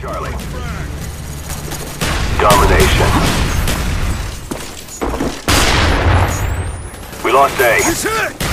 Charlie. Domination. We lost A.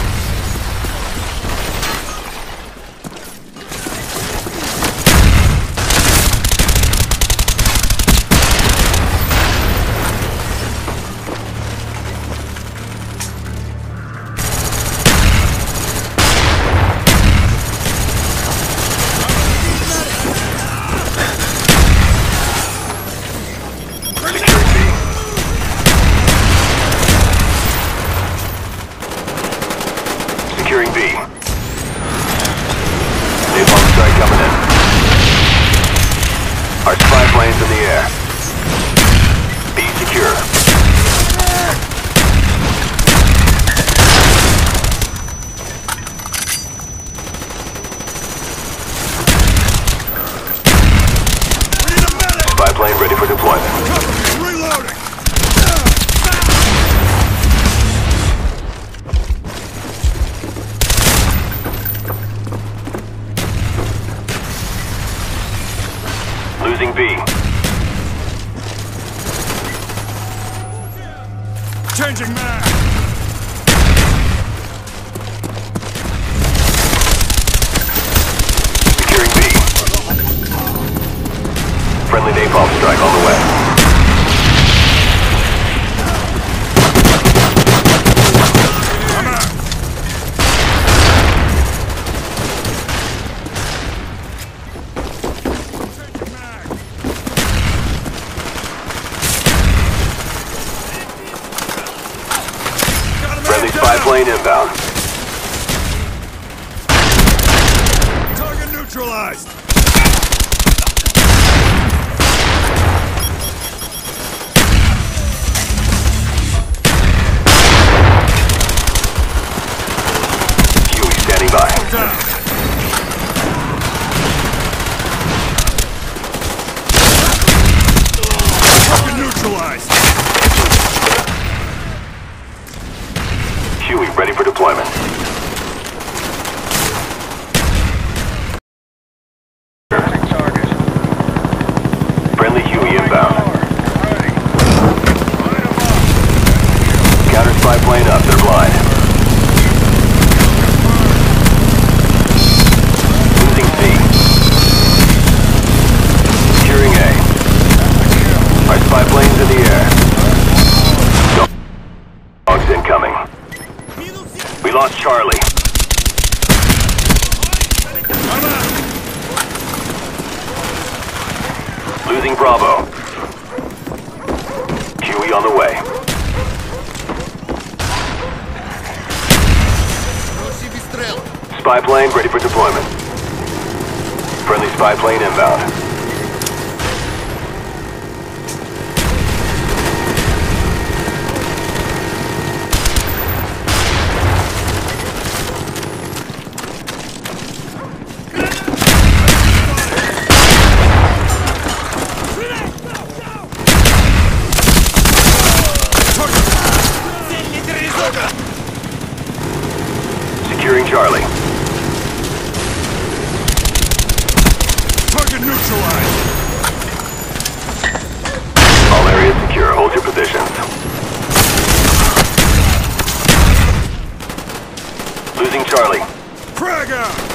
plane ready for deployment. Losing B. Changing mag! Friendly napalm strike on the way. Plane inbound. Target neutralized! Standing by. Down! Target neutralized! Huey ready for deployment. Friendly Huey inbound. Counter spy plane up. They're blind. Losing C. Securing A. Our spy plane's in the air. Dogs incoming. We lost Charlie. Losing Bravo. Huey on the way. Spy plane ready for deployment. Friendly spy plane inbound. Securing Charlie. Target neutralized! All areas secure. Hold your positions. Losing Charlie. Frag out!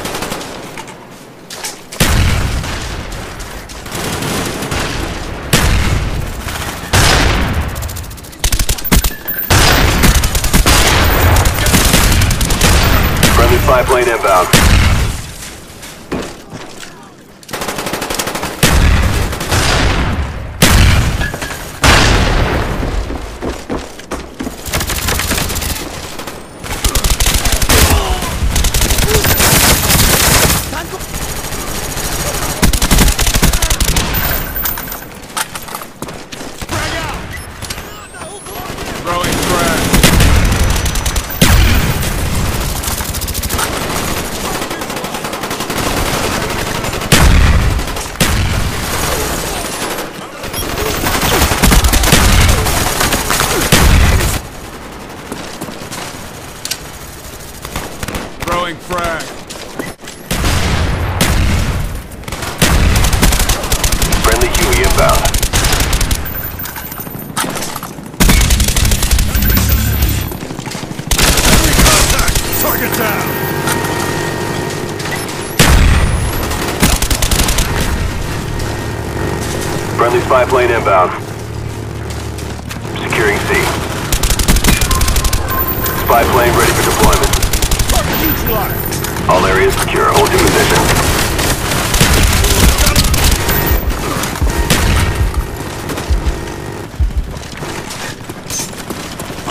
Spy plane inbound. Throwing frag! Friendly spy plane inbound. Securing C. Spy plane ready for deployment. All areas secure. Hold your position.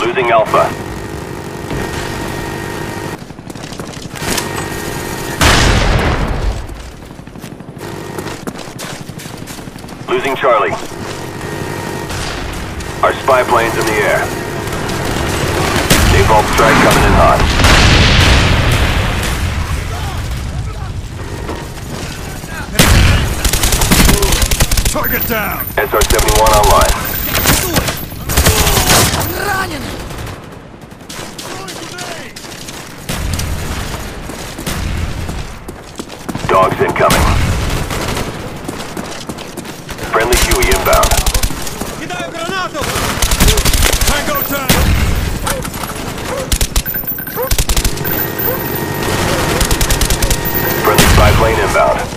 Losing Alpha. Losing Charlie. Our spy plane's in the air. Napalm strike coming in hot. Target down. SR-71 online. Dogs incoming. Friendly Huey inbound. Кидаю гранату. Tango down. Friendly spy plane inbound.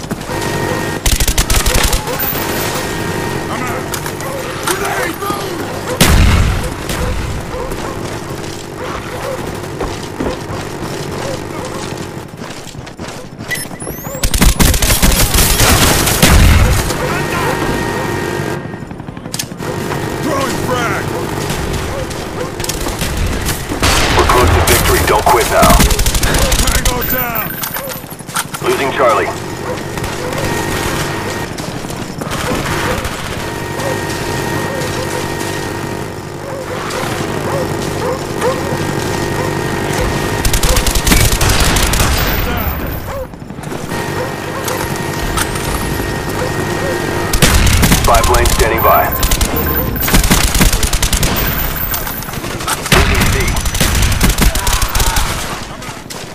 Spy plane standing by.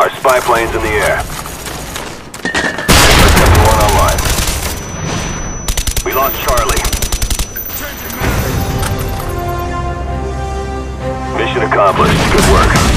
Our spy plane's in the air. SR-71 online. We lost Charlie. Mission accomplished. Good work.